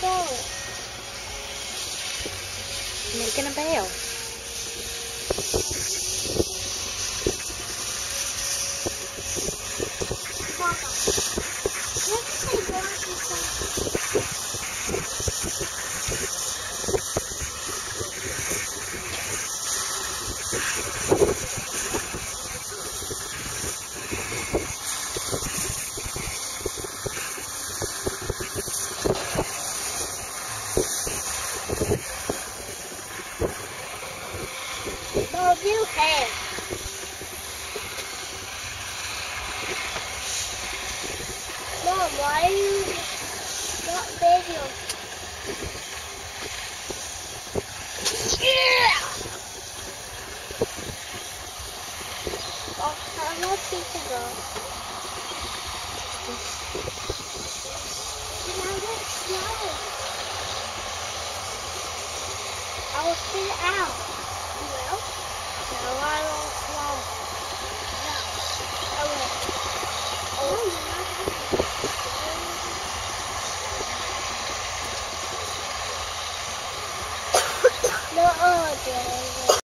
going? Making a bale. No, you have. Mom, why are you not video? Yeah! Oh, I'm not teaching her. I will spit it out. You will? No, I